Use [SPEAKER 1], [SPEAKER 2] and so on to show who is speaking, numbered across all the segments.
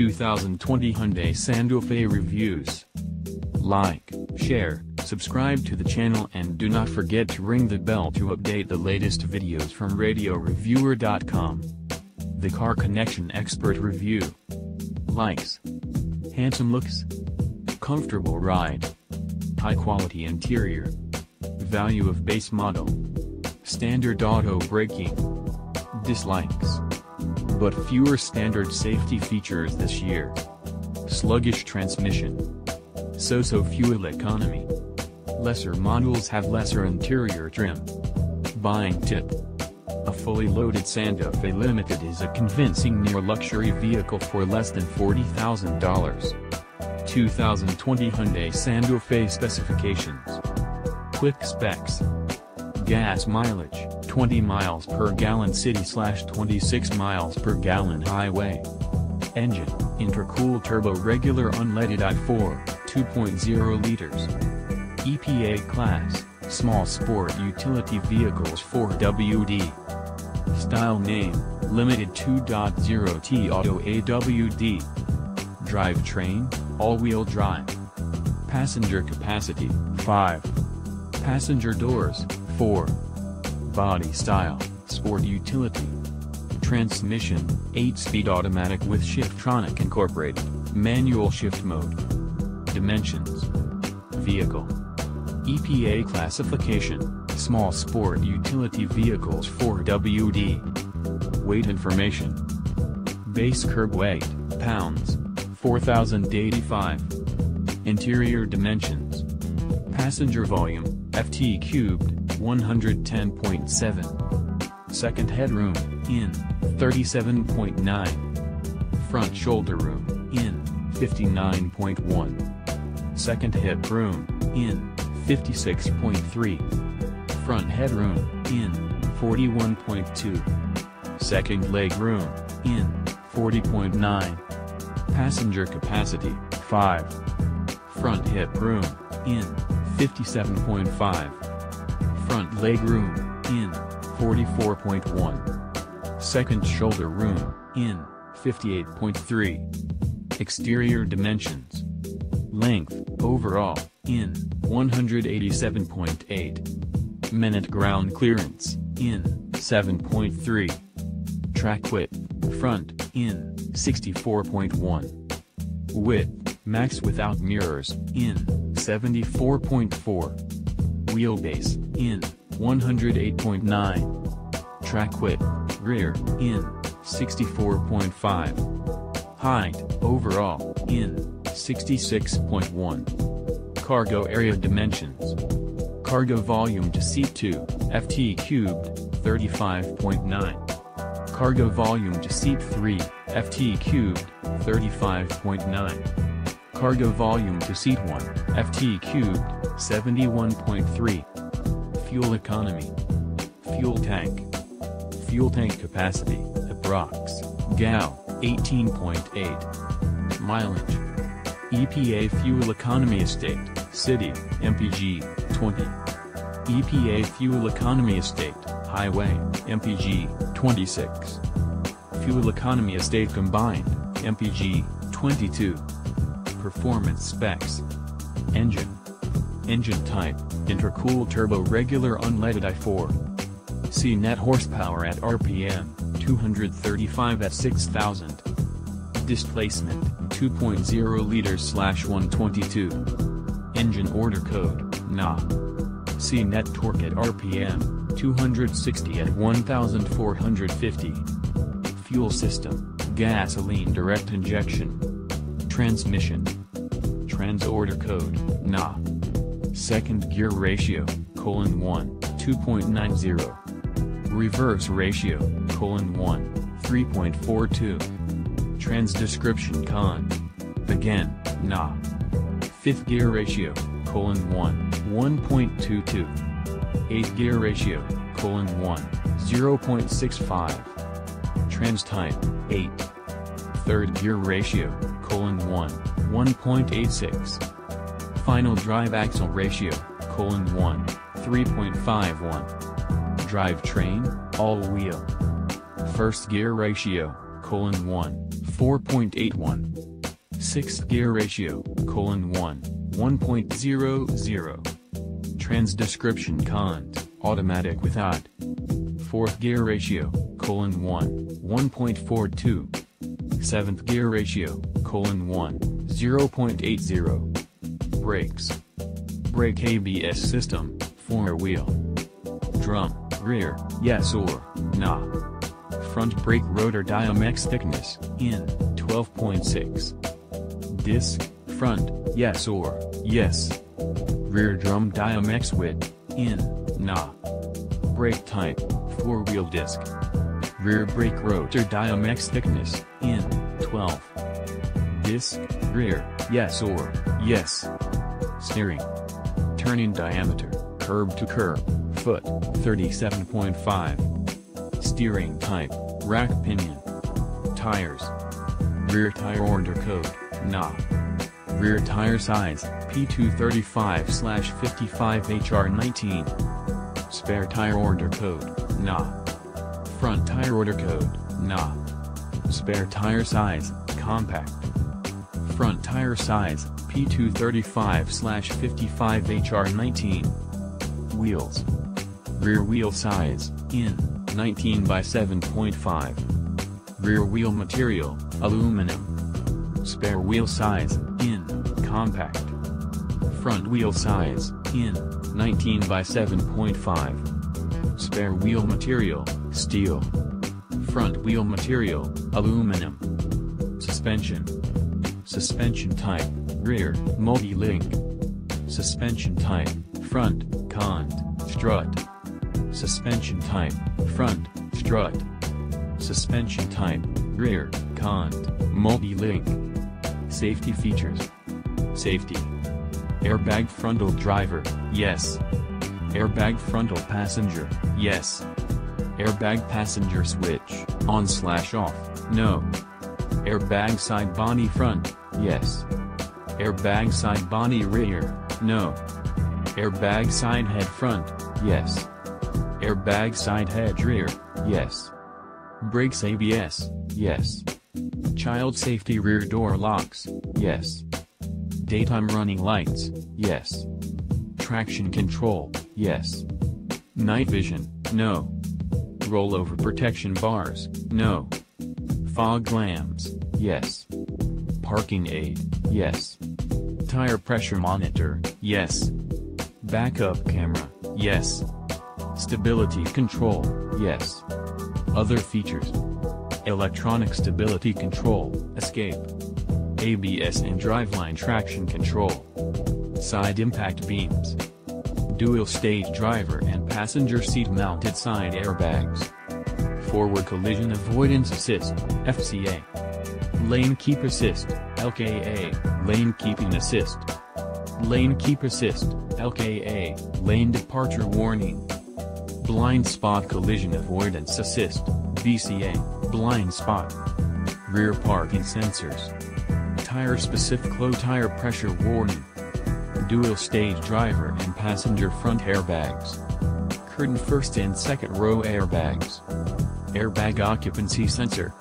[SPEAKER 1] 2020 Hyundai Santa Fe Reviews. Like, share, subscribe to the channel and do not forget to ring the bell to update the latest videos from RadioReviewer.com. The Car Connection Expert Review. Likes. Handsome looks. Comfortable ride. High quality interior. Value of base model. Standard auto braking. Dislikes. But fewer standard safety features this year. Sluggish transmission. So-so fuel economy. Lesser models have lesser interior trim. Buying tip. A fully loaded Santa Fe Limited is a convincing near-luxury vehicle for less than $40,000. 2020 Hyundai Santa Fe specifications. Quick specs. Gas mileage, 20 miles per gallon city slash 26 miles per gallon highway. Engine, intercooled turbo regular unleaded i4, 2.0 liters. EPA class, small sport utility vehicles 4WD. Style name, limited 2.0T Auto AWD. Drivetrain, all-wheel drive. Passenger capacity, 5. Passenger doors, 4. Body style, sport utility. Transmission, 8-speed automatic with Shiftronic incorporated, manual shift mode. Dimensions. Vehicle. EPA classification, small sport utility vehicles 4WD. Weight information. Base curb weight, pounds, 4,085. Interior dimensions. Passenger volume, FT cubed, 110.7. Second headroom, in, 37.9. Front shoulder room, in, 59.1. Second hip room, in, 56.3. Front headroom, in, 41.2. Second leg room, in, 40.9. Passenger capacity, 5. Front hip room, in, 57.5. Front leg room, in, 44.1. Second shoulder room, in, 58.3. Exterior dimensions. Length, overall, in, 187.8. Minute ground clearance, in, 7.3. Track width, front, in, 64.1. Width, max without mirrors, in, 74.4. Wheelbase, in, 108.9. Track width, rear, in, 64.5. Height, overall, in, 66.1. Cargo area dimensions. Cargo volume to seat 2, FT cubed, 35.9. Cargo volume to seat 3, FT cubed, 35.9. Cargo volume to seat 1, FT cubed, 71.3. Fuel economy. Fuel tank. Fuel tank capacity, approx. Gal, 18.8. Mileage. EPA Fuel Economy Estate, City, MPG, 20. EPA Fuel Economy Estate, Highway, MPG, 26. Fuel Economy Estate Combined, MPG, 22. Performance specs. Engine. Engine type, intercooled turbo regular unleaded i4. See net horsepower at RPM, 235 at 6000. Displacement, 2.0 liters slash 122. Engine order code, NA. See net torque at RPM, 260 at 1450. Fuel system, gasoline direct injection. Transmission. Trans order code, NA. Second gear ratio, colon 1, 2.90. Reverse ratio, colon 1, 3.42. Trans description con. Again, NA. Fifth gear ratio, colon 1, 1.22. Eighth gear ratio, colon 1, 0.65. Trans type, 8. Third gear ratio, colon 1, 1.86. Final drive axle ratio, colon 1, 3.51. Drivetrain, all-wheel. First gear ratio, colon 1, 4.81. 6th gear ratio, colon 1, 1.00. Transdescription cont, automatic without. 4th gear ratio, colon 1, 1.42. 7th gear ratio, colon 1, 0.80. Brakes. Brake ABS system, 4 wheel. Drum, rear, yes or, nah. Front brake rotor Diamex thickness, in, 12.6. Disc, front, yes or, yes. Rear drum Diamex width, in, nah. Brake type, 4-wheel disc. Rear brake rotor Diamex thickness, in, 12. Disc, rear, yes or, yes. Steering. Turning diameter, curb to curb, foot, 37.5. Steering type, rack pinion. Tires. Rear tire order code, NA. Rear tire size, P235-55HR19. Spare tire order code, NA. Front tire order code, NA. Spare tire size, compact. Front tire size, P235-55HR19. Wheels. Rear wheel size, in, 19 by 7.5. Rear wheel material, aluminum. Spare wheel size, in, compact. Front wheel size, in, 19 by 7.5. Spare wheel material, steel. Front wheel material, aluminum. Suspension. Suspension type, rear, multi-link. Suspension type, front, cont, strut. Suspension type, front, strut. Suspension type, rear, cont, multi-link. Safety features. Safety. Airbag frontal driver, yes. Airbag frontal passenger, yes. Airbag passenger switch, on slash off, no. Airbag side body front, yes. Airbag side body rear, no. Airbag side head front, yes. Airbag side head rear, yes. Brakes ABS, yes. Child safety rear door locks, yes. Daytime running lights, yes. Traction control, yes. Night vision, no. Rollover protection bars, no. Fog lamps, yes. Parking aid, yes. Tire pressure monitor, yes. Backup camera, yes. Stability control, yes. Other features. Electronic stability control, escape. ABS and driveline traction control. Side impact beams. Dual stage driver and passenger seat mounted side airbags. Forward collision avoidance assist, FCA. Lane keep assist, LKA, lane keeping assist. Lane keep assist, LKA, lane departure warning. Blind spot collision avoidance assist, BCA, blind spot. Rear parking sensors. Tire specific low tire pressure warning. Dual stage driver and passenger front airbags. Curtain first and second row airbags. Airbag occupancy sensor.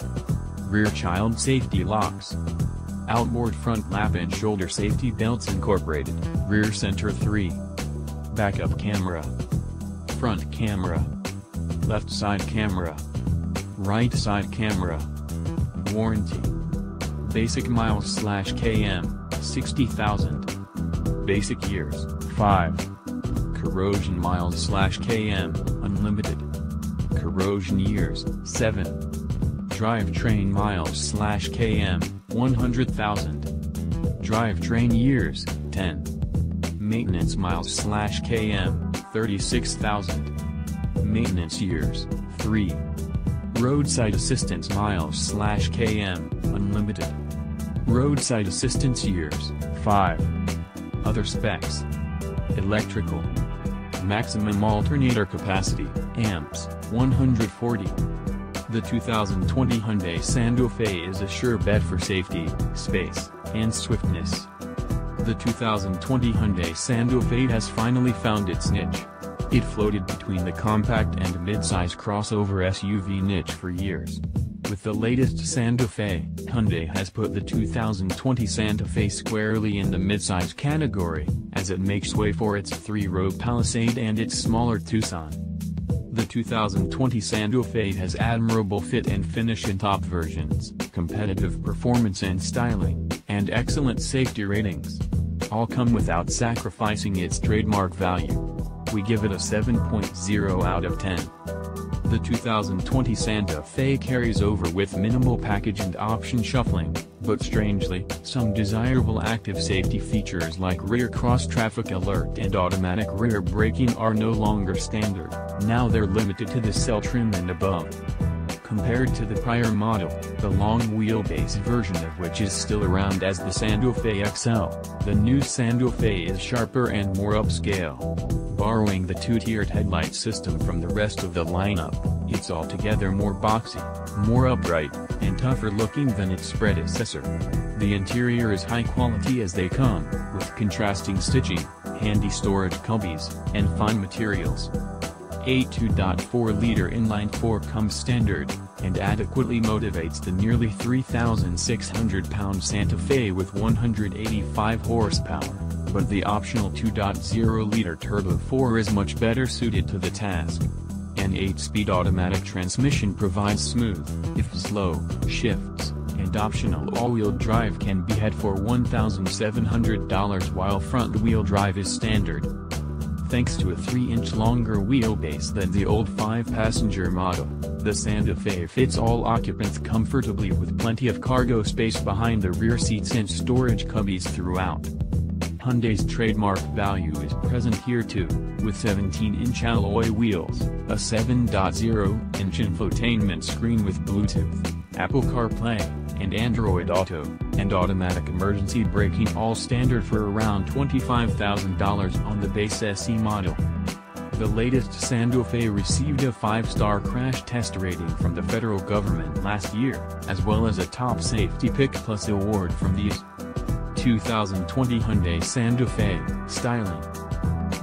[SPEAKER 1] Rear child safety locks. Outboard front lap and shoulder safety belts incorporated, rear center 3. Backup camera. Front camera. Left side camera. Right side camera. Warranty. Basic miles slash km, 60,000. Basic years, 5. Corrosion miles slash km, unlimited. Corrosion years, 7. Drivetrain miles slash km, 100,000. Drivetrain years, 10. Maintenance miles slash km, 36,000. Maintenance years, 3. Roadside assistance miles slash km, unlimited. Roadside assistance years, 5. Other specs. Electrical. Maximum alternator capacity, amps, 140. The 2020 Hyundai Santa Fe is a sure bet for safety, space, and swiftness. The 2020 Hyundai Santa Fe has finally found its niche. It floated between the compact and mid-size crossover SUV niche for years. With the latest Santa Fe, Hyundai has put the 2020 Santa Fe squarely in the midsize category, as it makes way for its three-row Palisade and its smaller Tucson. The 2020 Santa Fe has admirable fit and finish in top versions, competitive performance and styling, and excellent safety ratings. All come without sacrificing its trademark value. We give it a 7.0 out of 10. The 2020 Santa Fe carries over with minimal package and option shuffling, but strangely, some desirable active safety features like rear cross-traffic alert and automatic rear braking are no longer standard, now they're limited to the SEL trim and above. Compared to the prior model, the long wheelbase version of which is still around as the Santa Fe XL, the new Santa Fe is sharper and more upscale. Borrowing the two-tiered headlight system from the rest of the lineup, it's altogether more boxy, more upright, and tougher looking than its predecessor. The interior is high quality as they come, with contrasting stitching, handy storage cubbies, and fine materials. A 2.4-liter inline-four comes standard, and adequately motivates the nearly 3,600-pound Santa Fe with 185 horsepower but the optional 2.0-liter Turbo 4 is much better suited to the task. An 8-speed automatic transmission provides smooth, if slow, shifts, and optional all-wheel drive can be had for $1,700 while front-wheel drive is standard. Thanks to a 3-inch longer wheelbase than the old 5-passenger model, the Santa Fe fits all occupants comfortably with plenty of cargo space behind the rear seats and storage cubbies throughout. Hyundai's trademark value is present here too, with 17-inch alloy wheels, a 7.0-inch infotainment screen with Bluetooth, Apple CarPlay, and Android Auto, and automatic emergency braking all standard for around $25,000 on the base SE model. The latest Santa Fe received a 5-star crash test rating from the federal government last year, as well as a Top Safety Pick Plus award from the 2020 Hyundai Santa Fe, styling.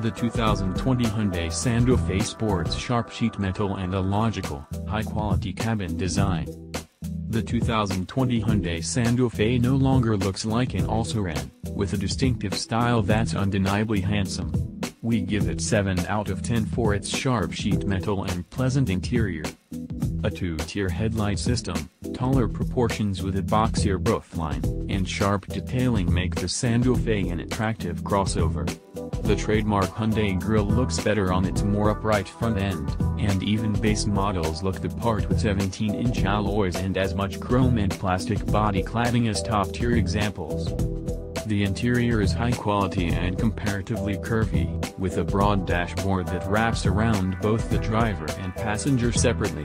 [SPEAKER 1] The 2020 Hyundai Santa Fe sports sharp sheet metal and a logical, high-quality cabin design. The 2020 Hyundai Santa Fe no longer looks like an all-sedan, with a distinctive style that's undeniably handsome. We give it 7 out of 10 for its sharp sheet metal and pleasant interior. A two-tier headlight system, taller proportions with a boxier roofline, and sharp detailing make the Santa Fe an attractive crossover. The trademark Hyundai grille looks better on its more upright front end, and even base models look the part with 17-inch alloys and as much chrome and plastic body cladding as top-tier examples. The interior is high quality and comparatively curvy, with a broad dashboard that wraps around both the driver and passenger separately.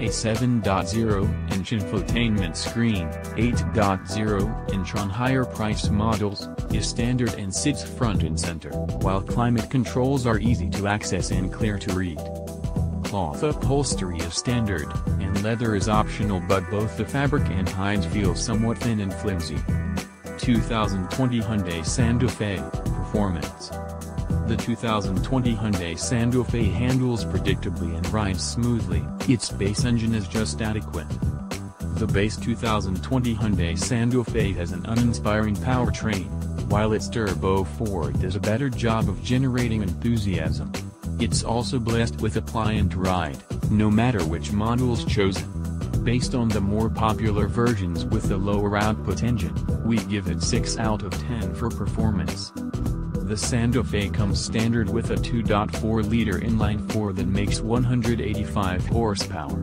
[SPEAKER 1] A 7.0-inch infotainment screen, 8.0-inch on higher-priced models, is standard and sits front and center, while climate controls are easy to access and clear to read. Cloth upholstery is standard, and leather is optional but both the fabric and hides feel somewhat thin and flimsy. 2020 Hyundai Santa Fe, Performance The 2020 Hyundai Santa Fe handles predictably and rides smoothly, its base engine is just adequate. The base 2020 Hyundai Santa Fe has an uninspiring powertrain, while its Turbo 4 does a better job of generating enthusiasm. It's also blessed with a pliant ride, no matter which model is chosen based on the more popular versions with the lower output engine, we give it 6 out of 10 for performance. The Santa Fe comes standard with a 2.4-liter inline-4 that makes 185 horsepower.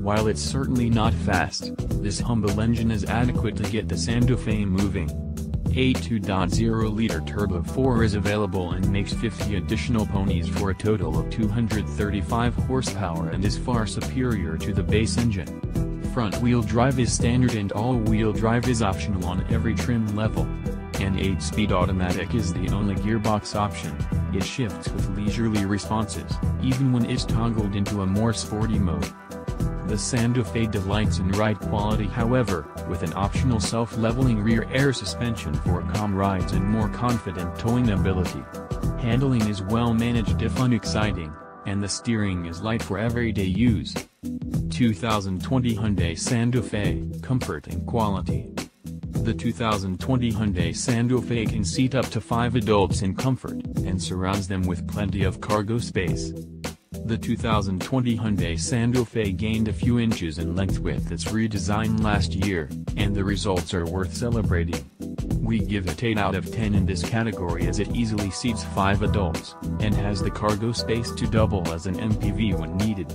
[SPEAKER 1] While it's certainly not fast, this humble engine is adequate to get the Santa Fe moving. A 2.0-liter Turbo 4 is available and makes 50 additional ponies for a total of 235 horsepower and is far superior to the base engine front-wheel drive is standard and all-wheel drive is optional on every trim level. An 8-speed automatic is the only gearbox option, it shifts with leisurely responses, even when it's toggled into a more sporty mode. The Santa Fe delights in ride quality however, with an optional self-leveling rear air suspension for calm rides and more confident towing ability. Handling is well managed if unexciting, and the steering is light for everyday use. 2020 Hyundai Santa Fe, comfort and quality. The 2020 Hyundai Santa Fe can seat up to 5 adults in comfort, and surrounds them with plenty of cargo space. The 2020 Hyundai Santa Fe gained a few inches in length with its redesign last year, and the results are worth celebrating. We give it 8 out of 10 in this category as it easily seats 5 adults, and has the cargo space to double as an MPV when needed.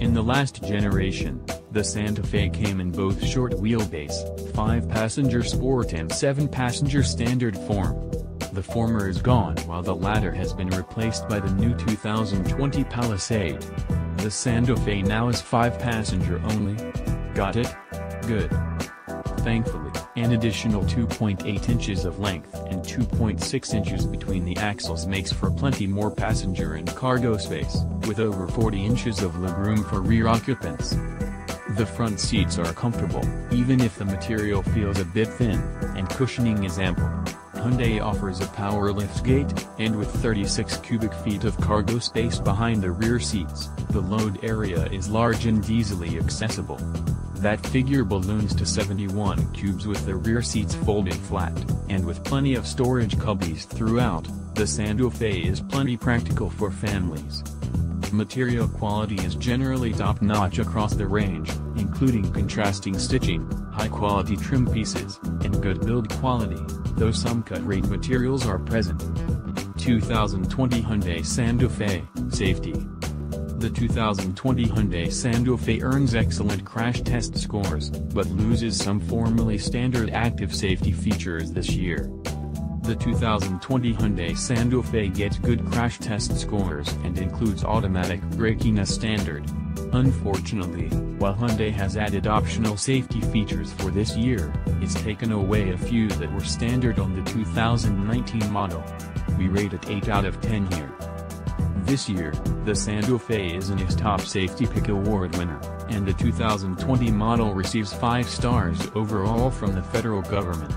[SPEAKER 1] In the last generation, the Santa Fe came in both short wheelbase, 5-passenger sport and 7-passenger standard form. The former is gone while the latter has been replaced by the new 2020 Palisade. The Santa Fe now is 5-passenger only. Got it? Good. Thankfully, an additional 2.8 inches of length and 2.6 inches between the axles makes for plenty more passenger and cargo space, with over 40 inches of legroom for rear occupants. The front seats are comfortable, even if the material feels a bit thin, and cushioning is ample. Hyundai offers a power liftgate, and with 36 cubic feet of cargo space behind the rear seats, the load area is large and easily accessible. That figure balloons to 71 cubes with the rear seats folded flat, and with plenty of storage cubbies throughout, the Santa Fe is plenty practical for families. Material quality is generally top-notch across the range, including contrasting stitching, high-quality trim pieces, and good build quality, though some cut-rate materials are present. 2020 Hyundai Santa Fe, Safety The 2020 Hyundai Santa Fe earns excellent crash test scores, but loses some formerly standard active safety features this year. The 2020 Hyundai Santa Fe gets good crash test scores and includes automatic braking as standard. Unfortunately, while Hyundai has added optional safety features for this year, it's taken away a few that were standard on the 2019 model. We rate it 8 out of 10 here. This year, the Santa Fe is an IIHS Top Safety Pick Award winner, and the 2020 model receives 5 stars overall from the federal government.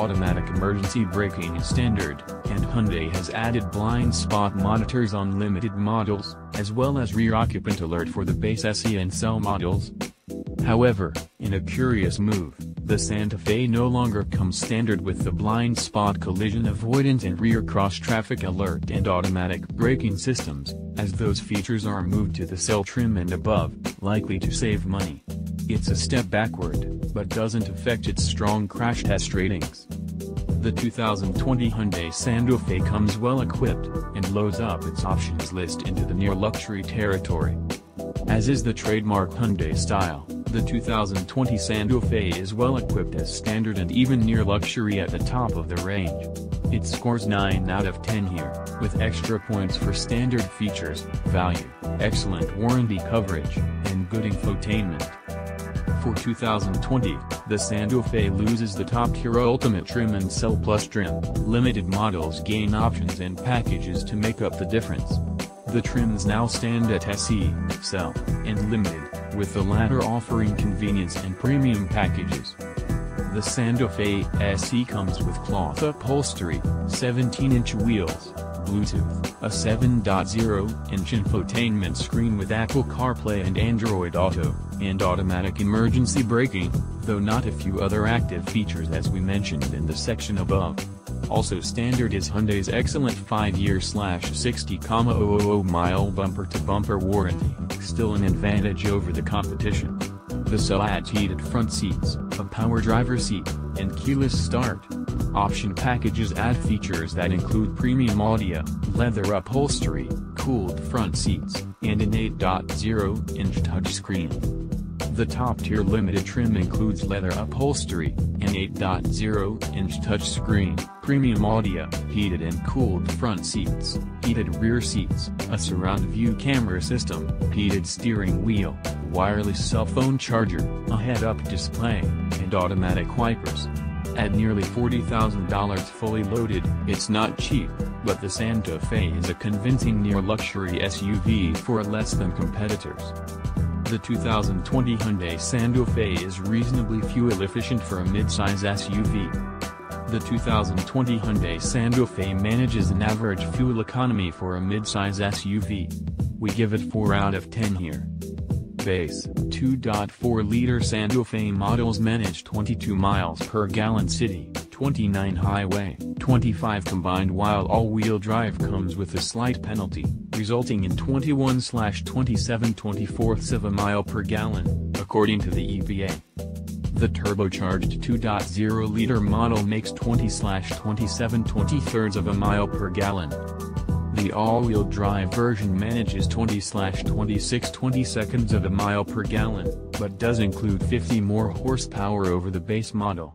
[SPEAKER 1] Automatic emergency braking is standard, and Hyundai has added blind spot monitors on limited models, as well as rear occupant alert for the base SE and SEL models. However, in a curious move, the Santa Fe no longer comes standard with the blind spot collision avoidance and rear cross-traffic alert and automatic braking systems, as those features are moved to the SEL trim and above, likely to save money. It's a step backward, but doesn't affect its strong crash test ratings. The 2020 Hyundai Santa Fe comes well equipped, and loads up its options list into the near luxury territory. As is the trademark Hyundai style, the 2020 Santa Fe is well equipped as standard and even near luxury at the top of the range. It scores 9 out of 10 here, with extra points for standard features, value, excellent warranty coverage, and good infotainment. For 2020, the Santa Fe loses the top-tier Ultimate Trim and SEL Plus trim. Limited models gain options and packages to make up the difference. The trims now stand at SE, SEL, and Limited, with the latter offering convenience and premium packages. The Santa Fe SE comes with cloth upholstery, 17-inch wheels, Bluetooth, a 7.0-inch infotainment screen with Apple CarPlay and Android Auto, and automatic emergency braking, though not a few other active features as we mentioned in the section above. Also standard is Hyundai's excellent 5-year 60,000 mile bumper-to-bumper warranty, still an advantage over the competition. The adds heated front seats, a power driver seat, and keyless start. Option packages add features that include premium audio, leather upholstery, cooled front seats, and an 8.0-inch touchscreen. The top-tier limited trim includes leather upholstery, an 8.0-inch touchscreen, premium audio, heated and cooled front seats, heated rear seats, a surround view camera system, heated steering wheel, wireless cell phone charger, a head-up display, and automatic wipers. At nearly $40,000 fully loaded, it's not cheap, but the Santa Fe is a convincing near-luxury SUV for less than competitors. The 2020 Hyundai Santa Fe is reasonably fuel efficient for a midsize SUV. The 2020 Hyundai Santa Fe manages an average fuel economy for a midsize SUV. We give it 4 out of 10 here. Base, 2.4-liter Santa Fe models manage 22 miles per gallon city, 29 highway, 25 combined while all-wheel drive comes with a slight penalty, resulting in 21-27 24ths of a mile per gallon, according to the EPA. The turbocharged 2.0-liter model makes 20-27 23rds of a mile per gallon. The all-wheel drive version manages 20-26 20 seconds of a mile per gallon, but does include 50 more horsepower over the base model.